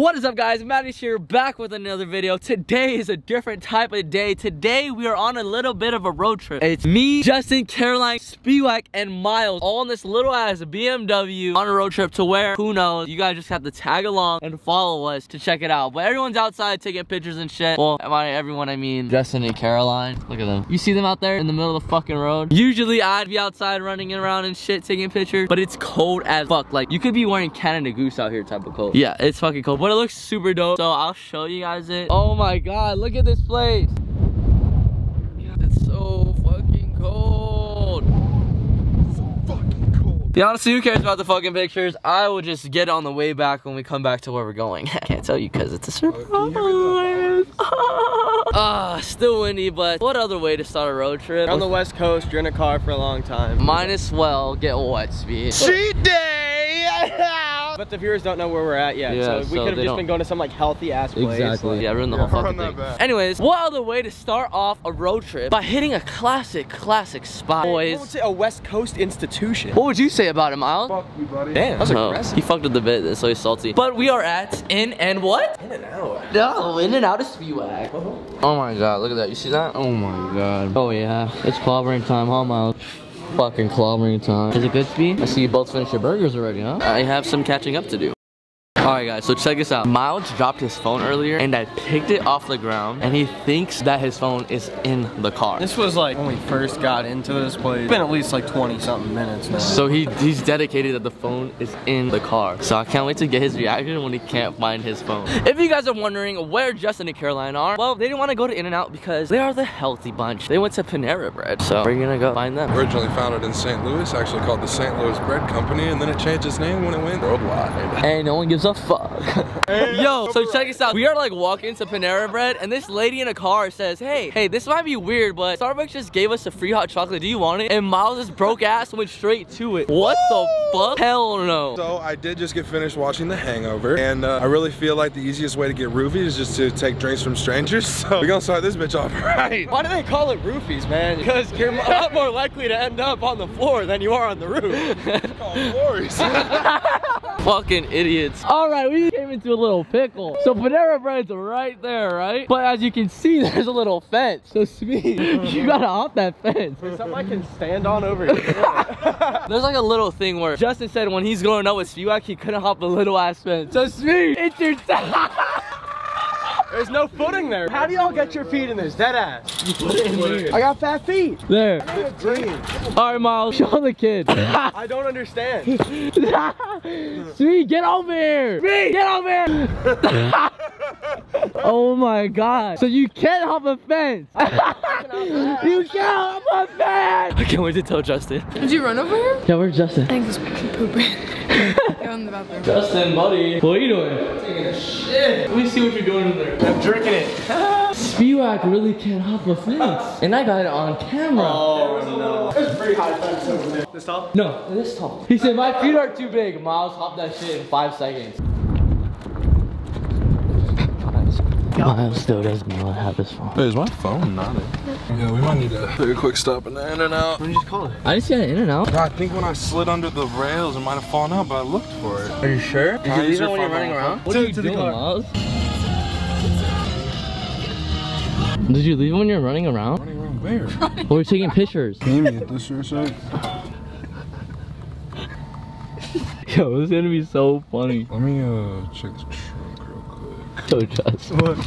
What is up guys, Mattie's here back with another video. Today is a different type of day. Today we are on a little bit of a road trip. It's me, Justin, Caroline, Spiewak, and Miles all in this little ass BMW on a road trip to where, who knows, you guys just have to tag along and follow us to check it out. But everyone's outside taking pictures and shit. Well, by everyone I mean Justin and Caroline. Look at them. You see them out there in the middle of the fucking road? Usually I'd be outside running around and shit taking pictures, but it's cold as fuck. Like you could be wearing Canada Goose out here type of cold. Yeah, it's fucking cold. But but it looks super dope. So I'll show you guys it. Oh my God, look at this place. It's so fucking cold. So fucking cold. Yeah, honestly, who cares about the fucking pictures? I will just get on the way back when we come back to where we're going. Can't tell you because it's a surprise. Ah, still windy, but what other way to start a road trip? You're on the west coast, you're in a car for a long time. Might as well get wet speed. Cheat day! but the viewers don't know where we're at yet, Yeah, so we so could have just don't- been going to some like healthy ass place. Exactly. like- yeah, ruin the Yeah, whole fucking thing. back. Anyways, what other way to start off a road trip by hitting a classic, classic spot, What would boys? say a west coast institution? What would you say about it, Miles? Fuck you, buddy. Damn, that's No, aggressive. he fucked up the bit, so he's salty. But we are at In and what? In and out. No, In and Out of Spiewak. Oh. oh my god, look at that. You see that? Oh my god. Oh yeah, it's clobbering time, huh, Miles? Fucking clobbering time. Is it good speed? I see you both finished your burgers already, huh? I have some catching up to do. Alright guys, so check this out. Miles dropped his phone earlier and I picked it off the ground and he thinks that his phone is in the car. This was like when we first got into this place. It's been at least like 20 something minutes now. So he he's dedicated that the phone is in the car. So I can't wait to get his reaction when he can't find his phone. If you guys are wondering where Justin and Caroline are, well, they didn't want to go to In-N-Out because they are the healthy bunch. They went to Panera Bread. So we're gonna go find them. Originally founded in St. Louis, actually called the St. Louis Bread Company, and then it changed its name when it went worldwide. And no one gives a fuck. Yo, so check this out. We are like walking to Panera Bread and this lady in a car says, hey, hey, this might be weird, but Starbucks just gave us a free hot chocolate. Do you want it? And Miles' just broke ass went straight to it. What the fuck? Hell no. So I did just get finished watching The Hangover, and uh, I really feel like the easiest way to get roofied is just to take drinks from strangers. So we're gonna start this bitch off right. Why do they call it roofies, man? Because you're a lot more likely to end up on the floor than you are on the roof. Call glories. Fucking idiots. All right, we came into a little pickle. So Panera Bread's right there, right? But as you can see, there's a little fence. So Speed, you gotta hop that fence. There's something I can stand on over here. There's like a little thing where Justin said when he's growing up with Spiewak, he couldn't hop the little ass fence. So Speed, it's your time. There's no footing there. How do y'all get your feet in this? Dead ass. You put it in here. I got fat feet. There. 15. All right, Miles, show the kid. I don't understand. Speed, get over here. Speed, get over here. oh my God. So you can't hop a fence. you can't hop a fence. I can't wait to tell Justin. Did you run over here? Yeah, where's Justin? I think he's pooping. Go in the bathroom. Justin, buddy. What are you doing? Taking a shit. Let me see what you're doing in there. I'm drinking it. Spiewak really can't hop a fence. And I got it on camera. Oh no. There's a pretty high fence over there. This tall? No, this tall. He said, my feet are too big. Miles, hop that shit in five seconds. Miles still does not know have this phone. Wait, is my phone not it? Yeah, we might need to take a quick stop in the in and out. What did you just call it? I just got in and out. I think when I slid under the rails, it might have fallen out, but I looked for it. Are you sure? Did you leave it your when you're running around? What are you to the doing, car. Miles? Did you leave it when you're running around? Running around where? Or we're taking pictures. Can you get this for a sec? Yo, this is gonna be so funny. Let me uh check this trunk real quick. So just. What?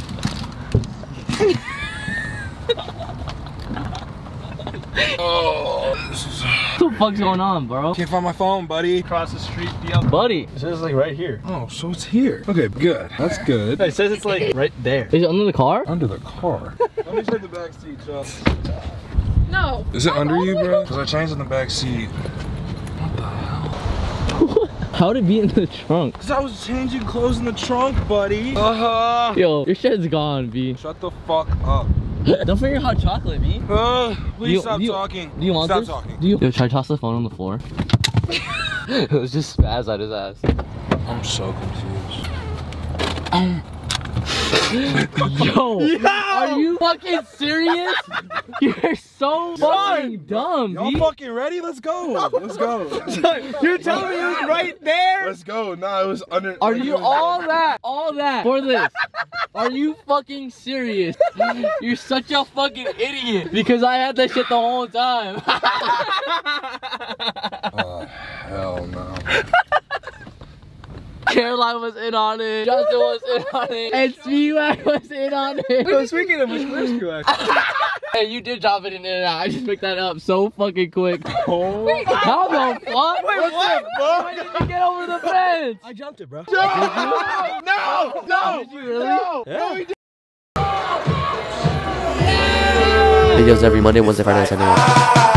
Oh, this is. What the fuck's going on, bro? Can't find my phone, buddy. Across the street, beyond. Buddy, It says like right here. Oh, so it's here. Okay, good. That's good. It says it's like right there. is it under the car? Under the car. Let me check the back seat, Chuck. No. Is it under you, bro? Because I changed in the back seat. What the hell? How'd it be in the trunk? Because I was changing clothes in the trunk, buddy. Uh-huh. Yo, your shit's gone, B. Shut the fuck up. Don't forget hot chocolate, B. Uh, please You- stop you- talking. Do you want stop this? talking. Do you? Yo, try to toss the phone on the floor. it was just spaz at his ass. I'm so confused. Yo, are you fucking serious? You're so fucking dumb, Y'all fucking ready? Let's go. Let's go. You're telling me it was right there? Let's go. Nah, it was under. Are you all that, all that for this? Are you fucking serious? You're such a fucking idiot because I had that shit the whole time. Oh, hell no. Caroline was in on it, Justin was in on it, and Spiewak was in on it. speaking of which, where's Spiewak? Hey, you did drop it in there. I just picked that up so fucking quick. Oh. How the fuck? Wait, what? Why did you get over the fence? I jumped it, bro. No! No! No! Did you really? No! No, he did. Videos every Monday, Wednesday, Friday, Sunday.